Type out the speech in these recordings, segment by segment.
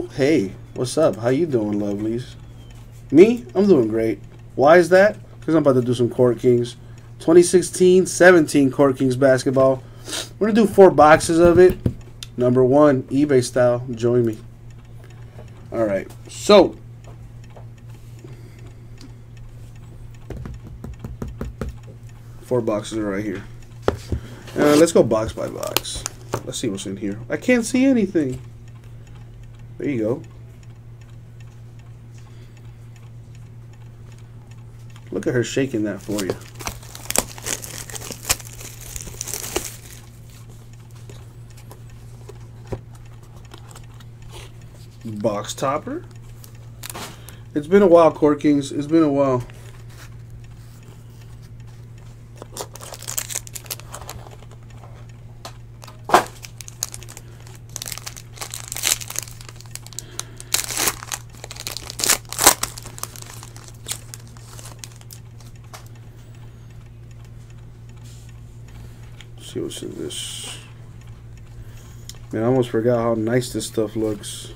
Hey, what's up? How you doing, lovelies? Me? I'm doing great. Why is that? Because I'm about to do some Court Kings. 2016-17 Court Kings basketball. We're going to do four boxes of it. Number one, eBay style. Join me. All right. So, four boxes are right here. Uh, let's go box by box. Let's see what's in here. I can't see anything. There you go. Look at her shaking that for you. Box topper. It's been a while, Court Kings. It's been a while. See what's in this. Man, I almost forgot how nice this stuff looks.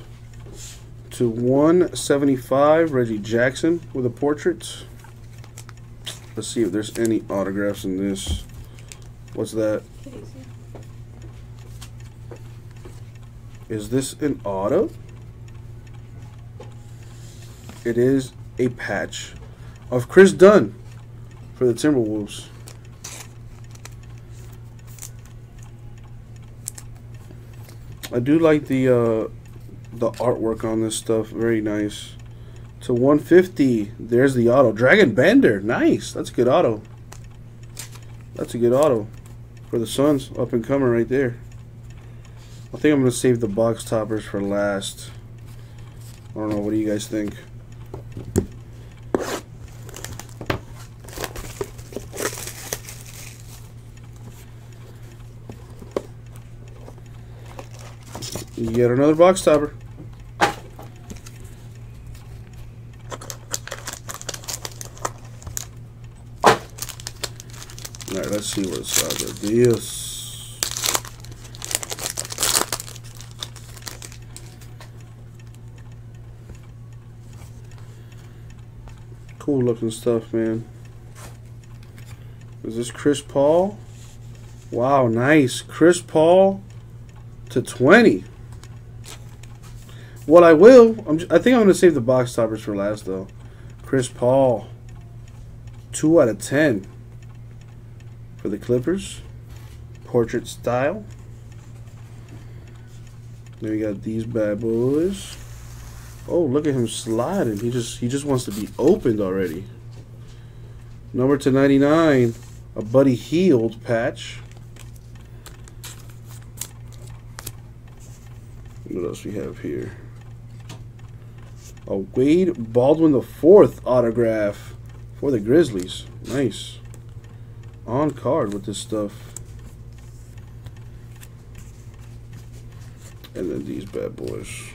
To 175, Reggie Jackson with a portrait. Let's see if there's any autographs in this. What's that? Is this an auto? It is a patch of Kris Dunn for the Timberwolves. I do like the uh, the artwork on this stuff. Very nice. To 150, there's the auto. Dragan Bender, nice. That's a good auto. That's a good auto for the Suns. Up and coming right there. I think I'm going to save the box toppers for last. I don't know. What do you guys think? Yet another box topper. Alright, let's see what's out of this. Cool looking stuff, man. Is this Chris Paul? Wow, nice. Chris Paul to 20. What I will, I'm, I think I'm going to save the box toppers for last, though. Chris Paul, 2 out of 10 for the Clippers. Portrait style. Then we got these bad boys. Oh, look at him sliding. He just he just wants to be opened already. Number to 99, a Buddy Hield patch. What else we have here? A Wade Baldwin the fourth autograph for the Grizzlies. Nice. On card with this stuff. And then these bad boys.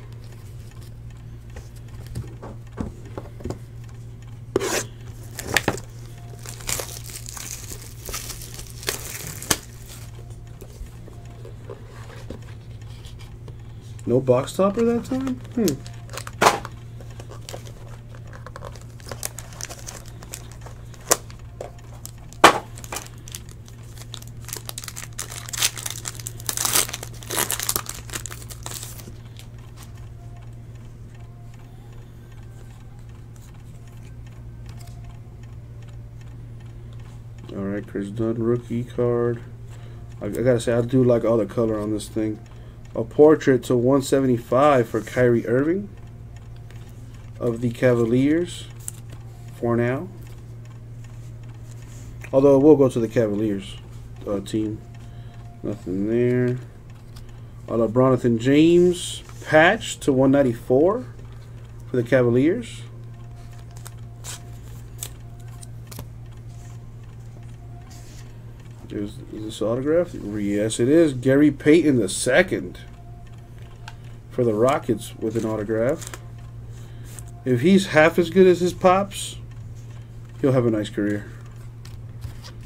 No box topper that time? Hmm. All right, Kris Dunn rookie card. I, I, gotta say, I do like all the color on this thing. A portrait to 175 for Kyrie Irving of the Cavaliers for now. Although it will go to the Cavaliers uh, team. Nothing there. A LeBronathan James patch to 194 for the Cavaliers. this autograph? Yes, it is. Gary Payton the second for the Rockets with an autograph. If he's half as good as his pops, he'll have a nice career.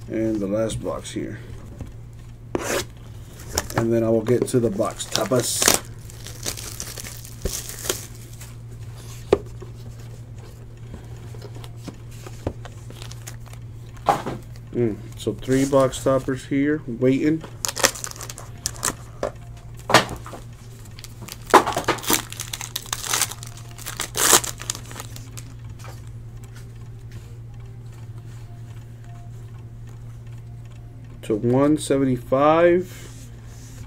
And the last box here. And then I will get to the box tapas. Mm so three box toppers here, waiting. To 175,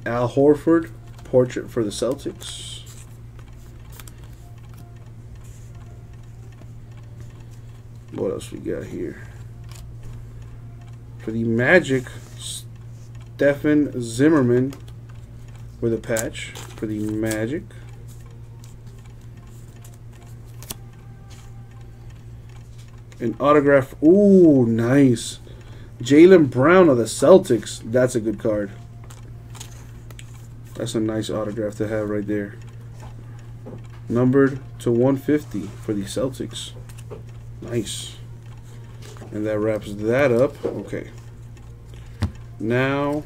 Al Horford, portrait for the Celtics. What else we got here? For the Magic, Stephen Zimmerman with a patch for the Magic. An autograph. Ooh, nice. Jaylen Brown of the Celtics. That's a good card. That's a nice autograph to have right there. Numbered to 150 for the Celtics. Nice. And that wraps that up. Okay. Now,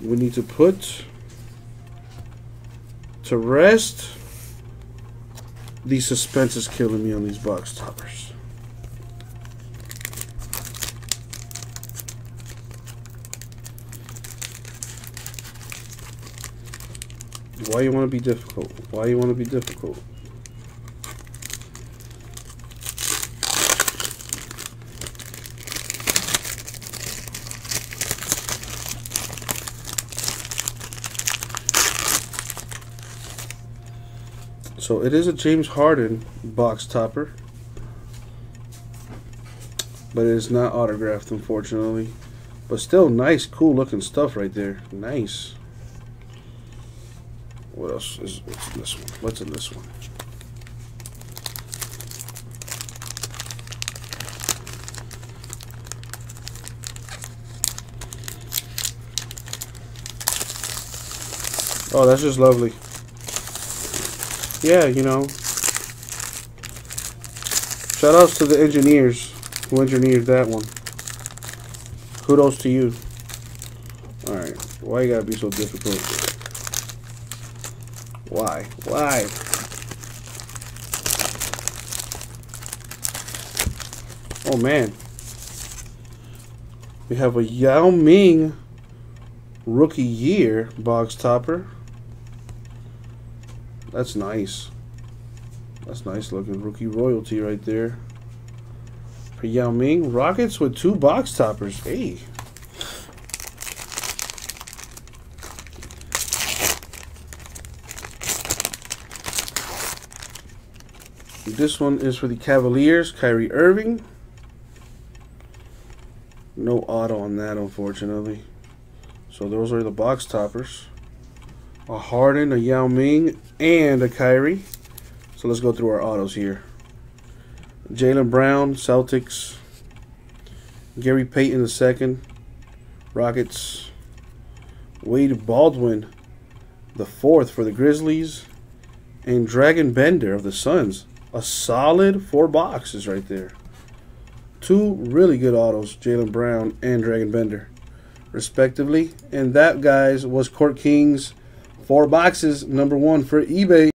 we need to put to rest. The suspense is killing me on these box toppers. Why you want to be difficult? Why you want to be difficult? So it is a James Harden box topper. But it is not autographed, unfortunately. But still nice, cool looking stuff right there. Nice. What else is what's in this one? What's in this one? Oh, that's just lovely yeah, you know, shout outs to the engineers who engineered that one. Kudos to you. Alright, why you gotta be so difficult? Why? Why? Oh man. We have a Yao Ming rookie year box topper. That's nice. That's nice looking rookie royalty right there. For Yao Ming. Rockets with two box toppers. Hey. This one is for the Cavaliers, Kyrie Irving. No auto on that, unfortunately. So those are the box toppers a Harden, a Yao Ming, and a Kyrie. So let's go through our autos here. Jaylen Brown, Celtics. Gary Payton the second, Rockets. Wade Baldwin, the fourth for the Grizzlies. And Dragan Bender of the Suns. A solid four boxes right there. Two really good autos, Jaylen Brown and Dragan Bender, respectively. And that, guys, was Court Kings Four boxes, number one for eBay.